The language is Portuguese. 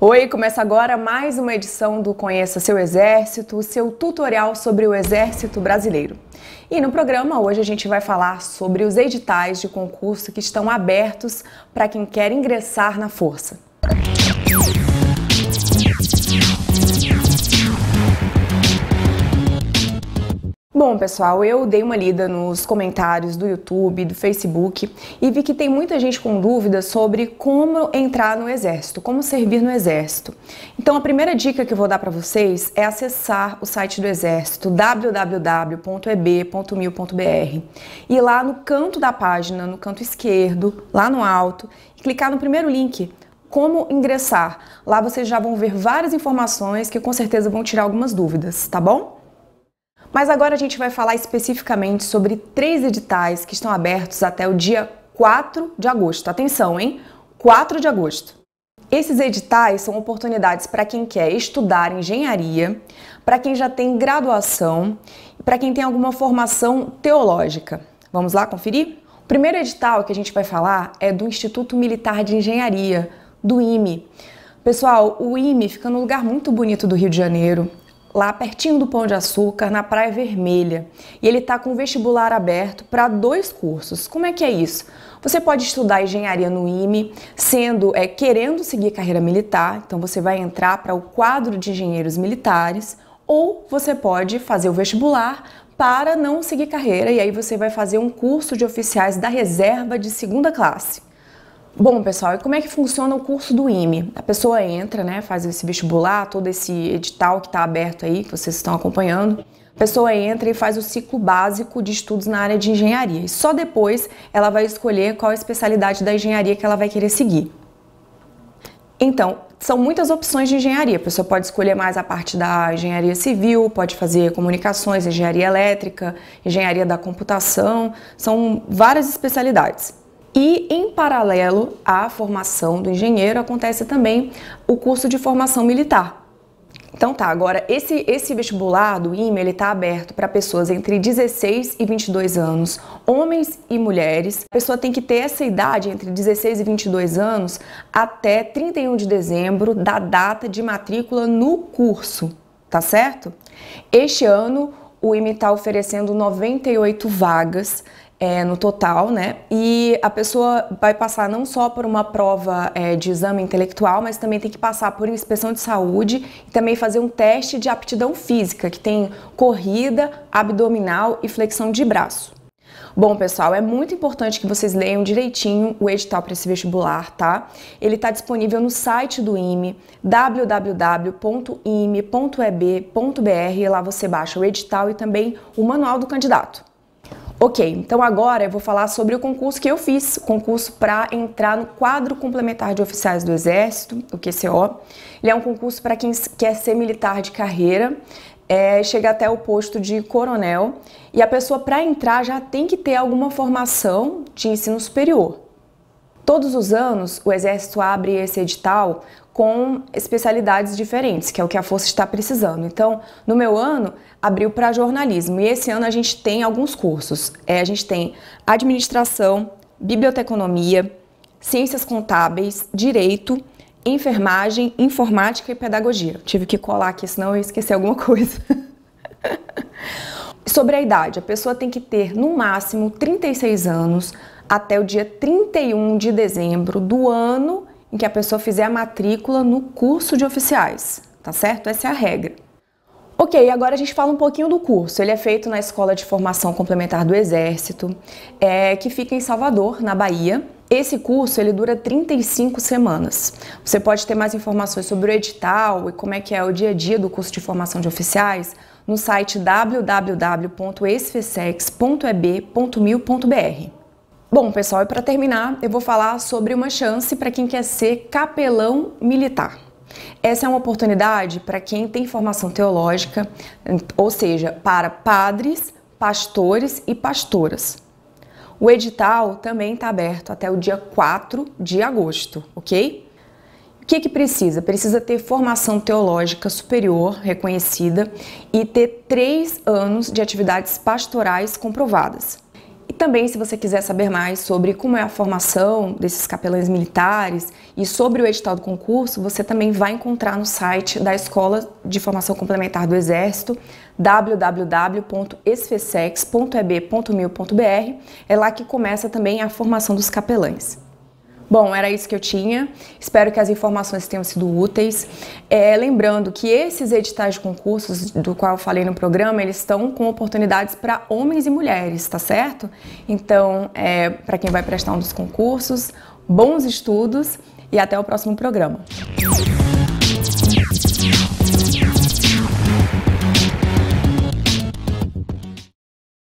Oi, começa agora mais uma edição do Conheça Seu Exército, seu tutorial sobre o Exército Brasileiro. E no programa hoje a gente vai falar sobre os editais de concurso que estão abertos para quem quer ingressar na Força. Bom, pessoal, eu dei uma lida nos comentários do YouTube, do Facebook e vi que tem muita gente com dúvidas sobre como entrar no Exército, como servir no Exército. Então, a primeira dica que eu vou dar para vocês é acessar o site do Exército, www.eb.mil.br, e lá no canto da página, no canto esquerdo, lá no alto, clicar no primeiro link, como ingressar. Lá vocês já vão ver várias informações que com certeza vão tirar algumas dúvidas, tá bom? Mas agora a gente vai falar especificamente sobre três editais que estão abertos até o dia 4 de agosto. Atenção, hein? 4 de agosto. Esses editais são oportunidades para quem quer estudar engenharia, para quem já tem graduação e para quem tem alguma formação teológica. Vamos lá conferir? O primeiro edital que a gente vai falar é do Instituto Militar de Engenharia, do IME. Pessoal, o IME fica num lugar muito bonito do Rio de Janeiro lá pertinho do Pão de Açúcar, na Praia Vermelha. E ele está com vestibular aberto para dois cursos. Como é que é isso? Você pode estudar engenharia no IME, sendo é, querendo seguir carreira militar, então você vai entrar para o quadro de engenheiros militares, ou você pode fazer o vestibular para não seguir carreira e aí você vai fazer um curso de oficiais da reserva de segunda classe. Bom, pessoal, e como é que funciona o curso do IME? A pessoa entra, né, faz esse vestibular, todo esse edital que está aberto aí, que vocês estão acompanhando. A pessoa entra e faz o ciclo básico de estudos na área de engenharia. E só depois ela vai escolher qual a especialidade da engenharia que ela vai querer seguir. Então, são muitas opções de engenharia. A pessoa pode escolher mais a parte da engenharia civil, pode fazer comunicações, engenharia elétrica, engenharia da computação, são várias especialidades. E, em paralelo à formação do engenheiro, acontece também o curso de formação militar. Então tá, agora esse, esse vestibular do IME ele está aberto para pessoas entre 16 e 22 anos, homens e mulheres. A pessoa tem que ter essa idade entre 16 e 22 anos até 31 de dezembro da data de matrícula no curso, tá certo? Este ano o IME está oferecendo 98 vagas é, no total, né? E a pessoa vai passar não só por uma prova é, de exame intelectual, mas também tem que passar por inspeção de saúde e também fazer um teste de aptidão física, que tem corrida, abdominal e flexão de braço. Bom, pessoal, é muito importante que vocês leiam direitinho o edital para esse vestibular, tá? Ele está disponível no site do IME, www.ime.eb.br. Lá você baixa o edital e também o manual do candidato. Ok, então agora eu vou falar sobre o concurso que eu fiz, concurso para entrar no quadro complementar de oficiais do Exército, o QCO. Ele é um concurso para quem quer ser militar de carreira, é, chega até o posto de coronel e a pessoa para entrar já tem que ter alguma formação de ensino superior. Todos os anos o Exército abre esse edital com especialidades diferentes, que é o que a Força está precisando. Então, no meu ano, abriu para jornalismo e esse ano a gente tem alguns cursos. É, a gente tem administração, biblioteconomia, ciências contábeis, direito, enfermagem, informática e pedagogia. tive que colar aqui, senão eu esqueci alguma coisa. Sobre a idade, a pessoa tem que ter no máximo 36 anos até o dia 31 de dezembro do ano em que a pessoa fizer a matrícula no curso de oficiais, tá certo? Essa é a regra. Ok, agora a gente fala um pouquinho do curso. Ele é feito na Escola de Formação Complementar do Exército, é, que fica em Salvador, na Bahia. Esse curso ele dura 35 semanas. Você pode ter mais informações sobre o edital e como é que é o dia a dia do curso de formação de oficiais no site www.esfesex.eb.mil.br. Bom, pessoal, e para terminar, eu vou falar sobre uma chance para quem quer ser capelão militar. Essa é uma oportunidade para quem tem formação teológica, ou seja, para padres, pastores e pastoras. O edital também está aberto até o dia 4 de agosto, ok? O que, que precisa? Precisa ter formação teológica superior reconhecida e ter três anos de atividades pastorais comprovadas. E também, se você quiser saber mais sobre como é a formação desses capelães militares e sobre o edital do concurso, você também vai encontrar no site da Escola de Formação Complementar do Exército, www.esfesex.eb.mil.br. É lá que começa também a formação dos capelães. Bom, era isso que eu tinha. Espero que as informações tenham sido úteis. É, lembrando que esses editais de concursos, do qual eu falei no programa, eles estão com oportunidades para homens e mulheres, tá certo? Então, é, para quem vai prestar um dos concursos, bons estudos e até o próximo programa.